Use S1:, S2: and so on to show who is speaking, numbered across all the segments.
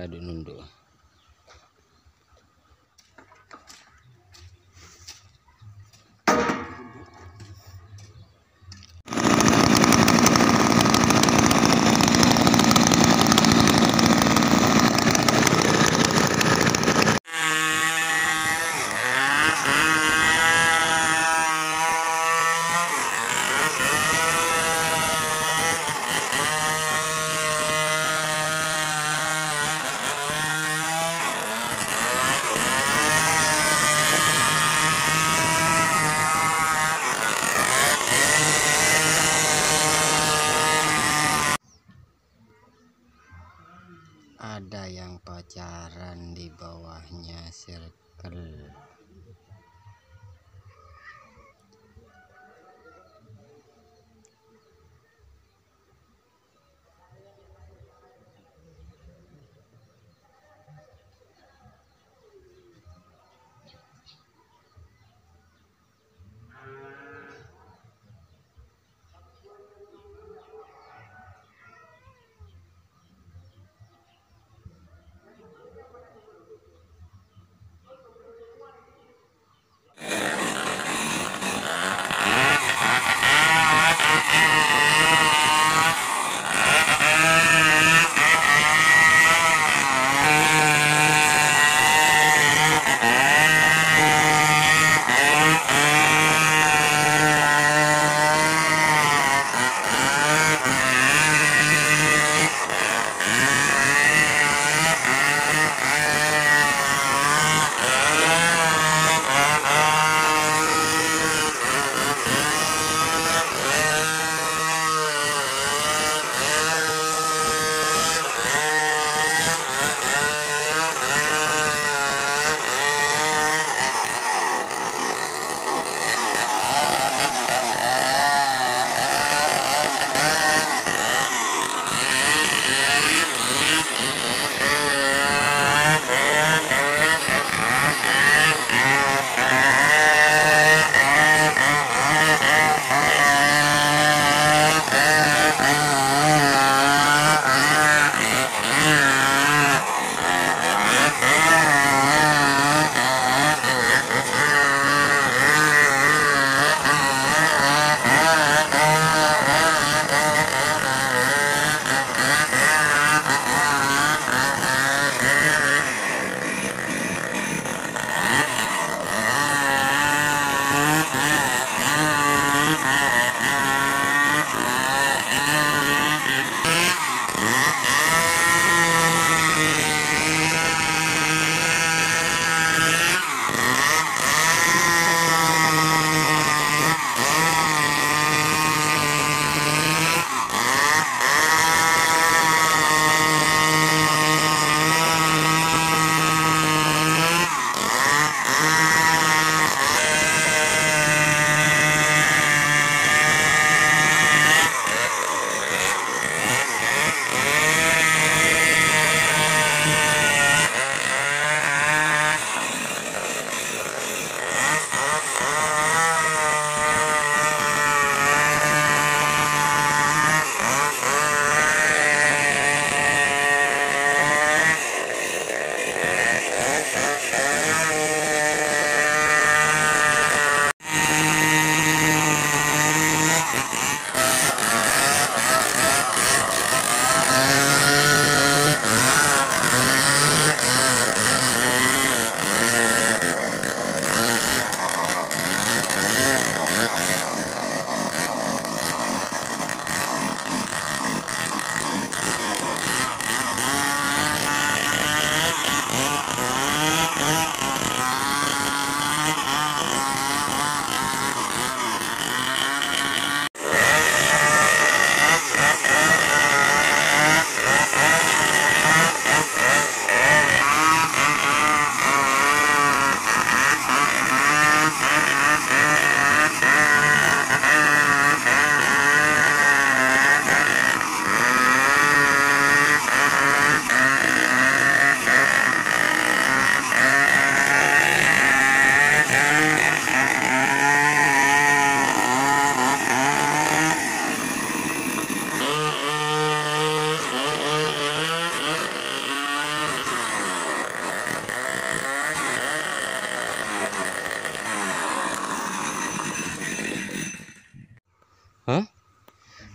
S1: Lado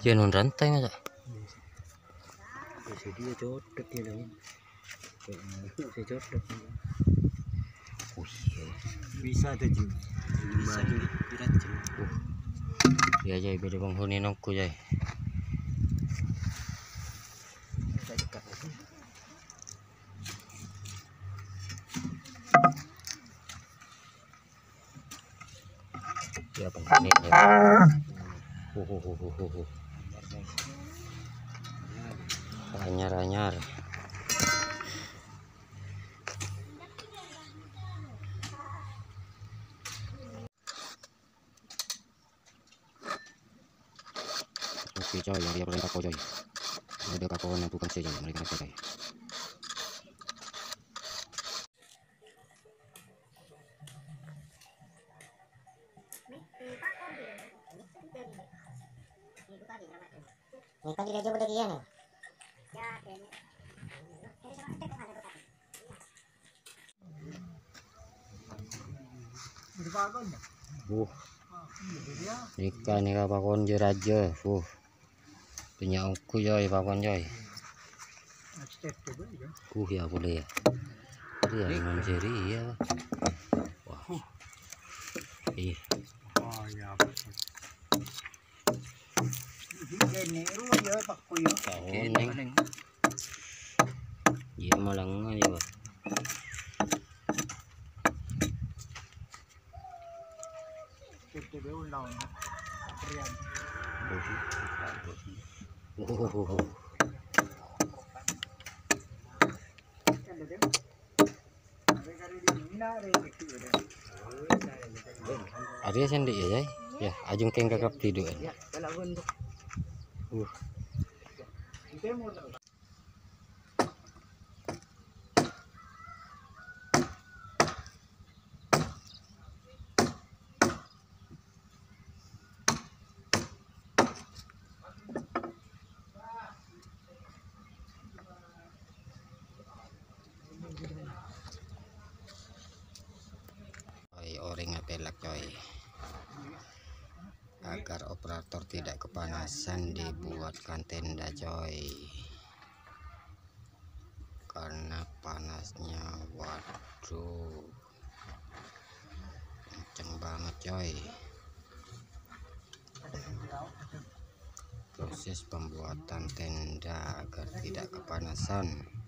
S1: Jangan rantai masa.
S2: Bisa dia dia dong.
S1: Oh iya.
S2: Bisa tuh Jim. Bisa Jim.
S1: Ya jay beda nongku
S2: dekat.
S1: Ya uh. Anyar anyar. Oke coy, yang dia perintah kau coy. Ada kawan yang bukan saya mereka coy.
S3: Nih kan tidak jauh dari dia nih.
S1: Uh. Ikan ni pakon je raja. Uh. Punya aku joy pakon joy. Uh ya boleh ya. Dia dengan seri ya. Wah. Ih,
S2: Oh ya. Ya Pak
S1: tahun neng. Dia malang aja. Wah. Uh, uh, uh, uh. Ada sendi ya, Jay? Ya, ajung keng kakap tidur.
S2: Ya, kalau
S1: Uh. Coy. Agar operator tidak kepanasan dibuatkan tenda coy. Karena panasnya waduh. Kenceng banget coy. Proses pembuatan tenda agar tidak kepanasan.